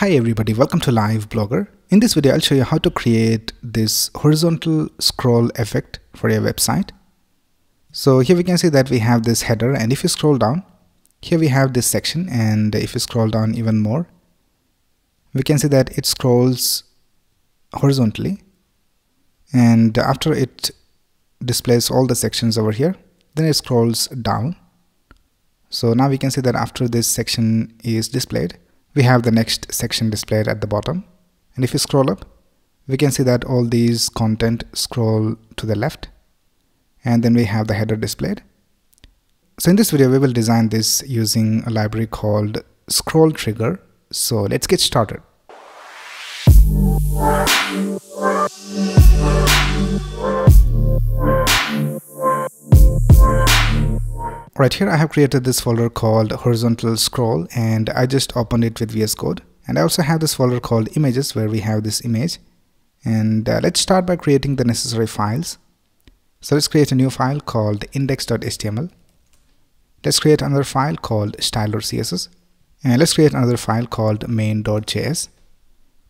Hi everybody, welcome to Live Blogger. In this video, I'll show you how to create this horizontal scroll effect for your website. So here we can see that we have this header and if you scroll down, here we have this section and if you scroll down even more, we can see that it scrolls horizontally and after it displays all the sections over here, then it scrolls down. So now we can see that after this section is displayed, we have the next section displayed at the bottom. And if you scroll up we can see that all these content scroll to the left. And then we have the header displayed. So in this video we will design this using a library called scroll trigger. So let's get started Right here I have created this folder called horizontal scroll and I just opened it with VS Code and I also have this folder called images where we have this image and uh, let's start by creating the necessary files. So let's create a new file called index.html. Let's create another file called style.css and let's create another file called main.js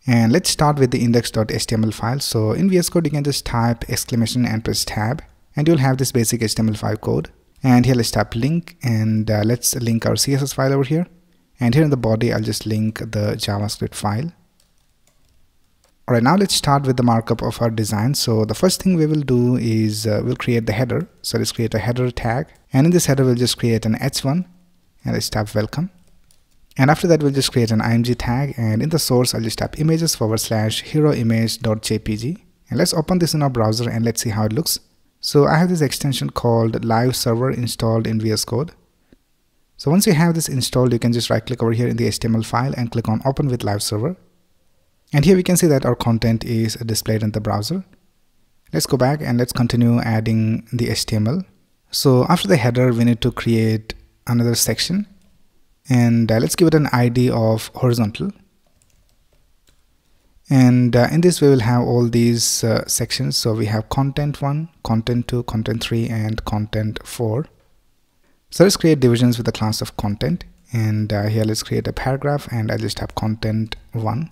and let's start with the index.html file. So in VS Code you can just type exclamation and press tab and you'll have this basic HTML5 code and here let's tap link and uh, let's link our css file over here. And here in the body I'll just link the javascript file. Alright now let's start with the markup of our design. So the first thing we will do is uh, we'll create the header. So let's create a header tag. And in this header we'll just create an h1 and let's tap welcome. And after that we'll just create an img tag. And in the source I'll just tap images forward slash hero image.jpg and let's open this in our browser and let's see how it looks so I have this extension called live server installed in VS Code. So once you have this installed, you can just right click over here in the HTML file and click on open with live server. And here we can see that our content is displayed in the browser. Let's go back and let's continue adding the HTML. So after the header, we need to create another section and uh, let's give it an ID of horizontal and uh, in this we will have all these uh, sections. So we have content 1 content 2 content 3 and content 4 so let's create divisions with the class of content. And uh, here let's create a paragraph and I'll just have content 1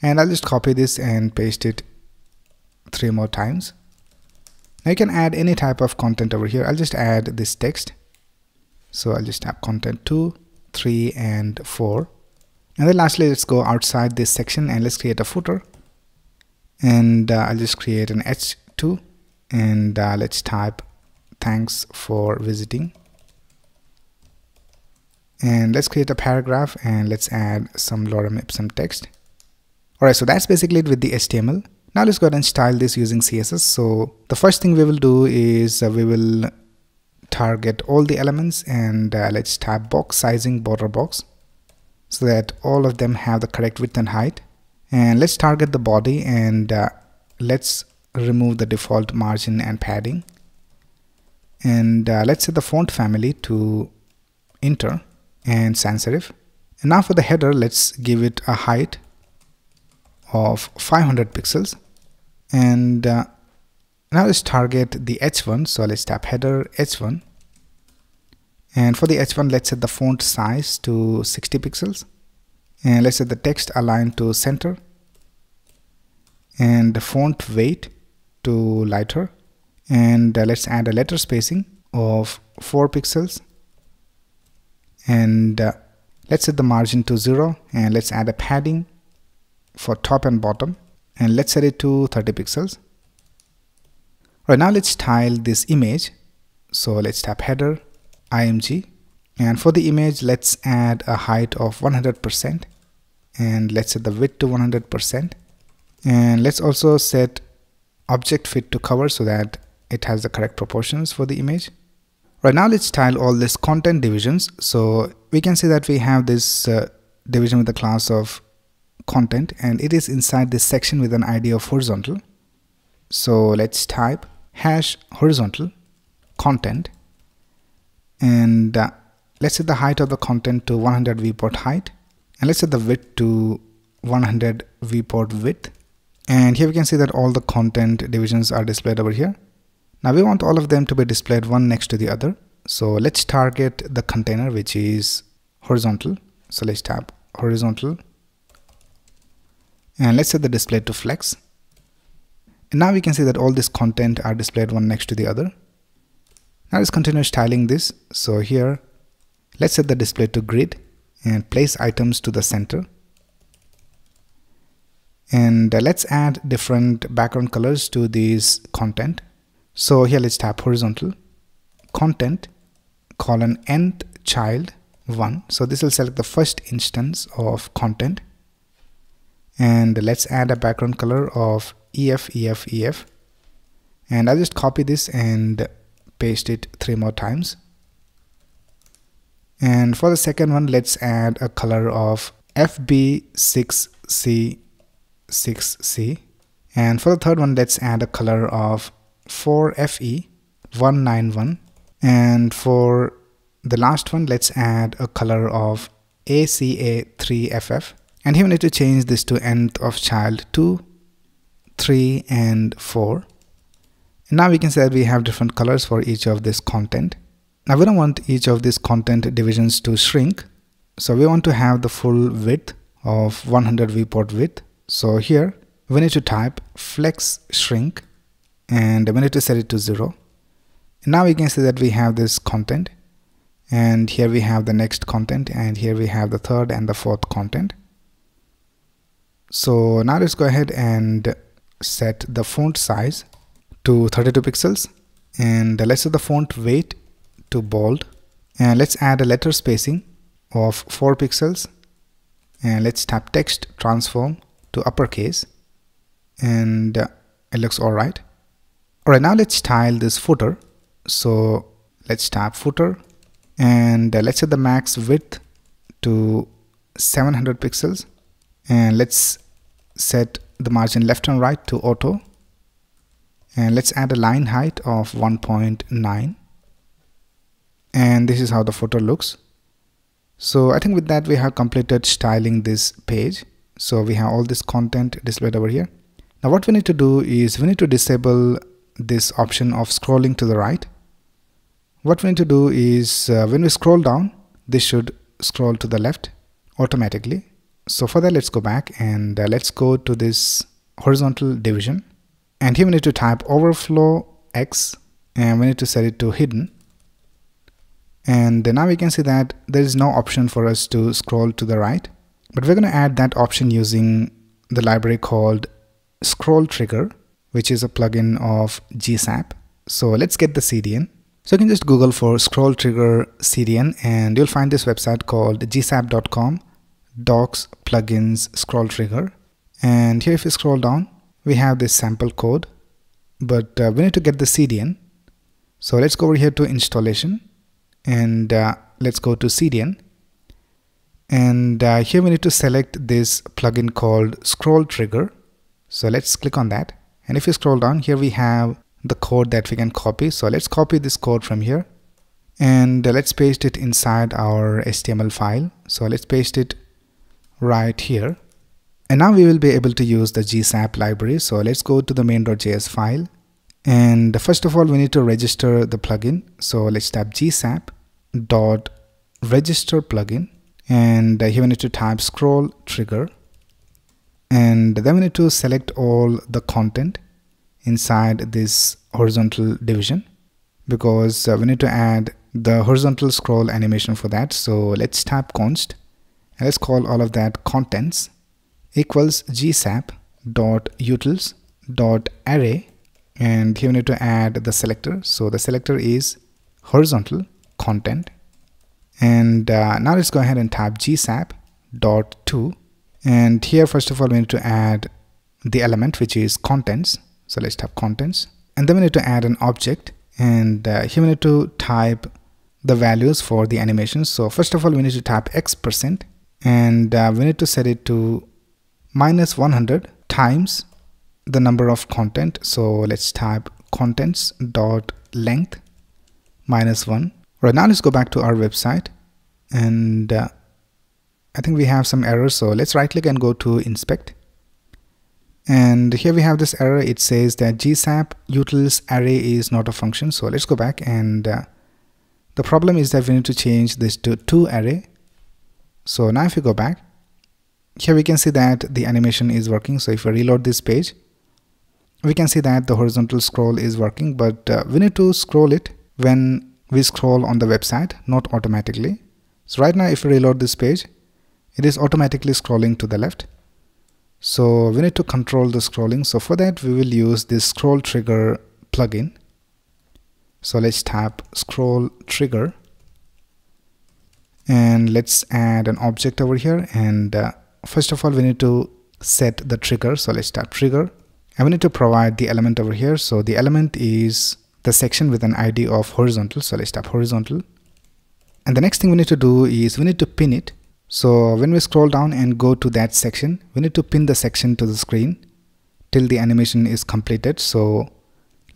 and I'll just copy this and paste it three more times. Now you can add any type of content over here. I'll just add this text. So I'll just have content 2 3 and 4 and then lastly let's go outside this section and let's create a footer. And uh, I'll just create an h2 and uh, let's type thanks for visiting. And let's create a paragraph and let's add some lorem ipsum text. Alright so that's basically it with the HTML now let's go ahead and style this using CSS so the first thing we will do is uh, we will target all the elements and uh, let's type box sizing border box so that all of them have the correct width and height. And let's target the body and uh, let's remove the default margin and padding. And uh, let's set the font family to inter and sans serif and now for the header let's give it a height of 500 pixels. And uh, now let's target the h1 so let's tap header h1 and for the h1 let's set the font size to 60 pixels. And let's set the text align to center. And the font weight to lighter. And uh, let's add a letter spacing of 4 pixels. And uh, let's set the margin to 0 and let's add a padding for top and bottom. And let's set it to 30 pixels. Right now let's style this image. So let's tap header img and for the image let's add a height of 100% and let's set the width to 100% and let's also set object fit to cover so that it has the correct proportions for the image. Right now let's style all this content divisions. So we can see that we have this uh, division with the class of content and it is inside this section with an id of horizontal. So let's type hash horizontal content and uh, let's set the height of the content to 100 viewport height and let's set the width to 100 viewport width. And here we can see that all the content divisions are displayed over here. Now we want all of them to be displayed one next to the other. So let's target the container which is horizontal. So let's tap horizontal. And let's set the display to flex. And now we can see that all this content are displayed one next to the other now let's continue styling this. So here let's set the display to grid and place items to the center. And uh, let's add different background colors to these content. So here let's tap horizontal. Content colon nth child 1 so this will select the first instance of content. And let's add a background color of EF EF EF and I'll just copy this and paste it three more times. And for the second one let's add a color of FB6C6C and for the third one let's add a color of 4FE191 and for the last one let's add a color of ACA3FF and here we need to change this to nth of child 2 3 and 4 and now we can say that we have different colors for each of this content. Now we don't want each of these content divisions to shrink. So we want to have the full width of 100 viewport width. So here we need to type flex shrink and we need to set it to 0 and now we can see that we have this content and here we have the next content and here we have the third and the fourth content. So now let's go ahead and set the font size to 32 pixels and let's set the font weight to bold. And let's add a letter spacing of 4 pixels. And let's tap text transform to uppercase. And uh, it looks alright. Alright now let's style this footer. So let's tap footer. And uh, let's set the max width to 700 pixels. And let's set the margin left and right to auto and let's add a line height of 1.9 and this is how the footer looks. So I think with that we have completed styling this page. So we have all this content displayed over here. Now what we need to do is we need to disable this option of scrolling to the right. What we need to do is uh, when we scroll down this should scroll to the left automatically. So for that let's go back and uh, let's go to this horizontal division and here we need to type overflow x and we need to set it to hidden. And then now we can see that there is no option for us to scroll to the right. But we're going to add that option using the library called scroll trigger which is a plugin of GSAP so let's get the CDN so you can just Google for scroll trigger CDN and you'll find this website called gsap.com docs plugins scroll trigger. And here if you scroll down we have this sample code but uh, we need to get the CDN so let's go over here to installation and uh, let's go to CDN and uh, here we need to select this plugin called scroll trigger so let's click on that and if you scroll down here we have the code that we can copy. So let's copy this code from here and let's paste it inside our HTML file. So let's paste it right here. And now we will be able to use the GSAP library. So let's go to the main.js file. And first of all, we need to register the plugin. So let's type gsap dot register plugin. And here we need to type scroll trigger. And then we need to select all the content inside this horizontal division because uh, we need to add the horizontal scroll animation for that so let's type const and let's call all of that contents equals gsap dot utils dot array and here we need to add the selector. So the selector is horizontal content. And uh, now let's go ahead and type gsap dot to and here first of all we need to add the element which is contents. So let's type contents. And then we need to add an object. And uh, here we need to type the values for the animation. So first of all we need to type x percent. And uh, we need to set it to minus 100 times the number of content. So let's type contents dot length minus 1 right now let's go back to our website. And uh, I think we have some errors. So let's right click and go to inspect. And here we have this error. It says that gsap utils array is not a function. So let's go back. And uh, the problem is that we need to change this to to array. So now if you go back here we can see that the animation is working. So if I reload this page we can see that the horizontal scroll is working but uh, we need to scroll it when we scroll on the website not automatically. So right now if we reload this page it is automatically scrolling to the left. So we need to control the scrolling. So for that we will use this scroll trigger plugin. So let's tap scroll trigger. And let's add an object over here and uh, first of all we need to set the trigger. So let's tap trigger. And we need to provide the element over here. So the element is the section with an id of horizontal. So let's tap horizontal. And the next thing we need to do is we need to pin it. So when we scroll down and go to that section we need to pin the section to the screen till the animation is completed. So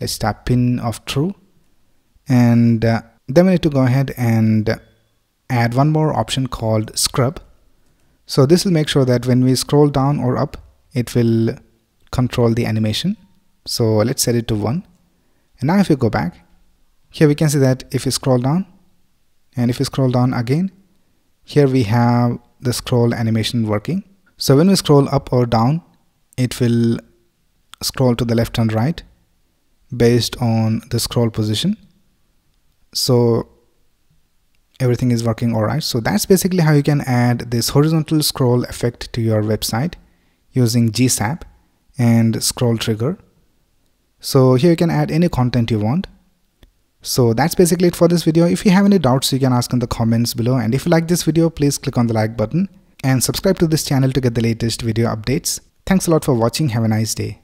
let's tap pin of true. And uh, then we need to go ahead and add one more option called scrub so this will make sure that when we scroll down or up it will control the animation. So let's set it to 1 and now if we go back here we can see that if we scroll down and if we scroll down again here we have the scroll animation working. So when we scroll up or down it will scroll to the left and right based on the scroll position. So everything is working all right. So that's basically how you can add this horizontal scroll effect to your website using gsap and scroll trigger. So here you can add any content you want. So that's basically it for this video. If you have any doubts you can ask in the comments below. And if you like this video please click on the like button and subscribe to this channel to get the latest video updates. Thanks a lot for watching. Have a nice day.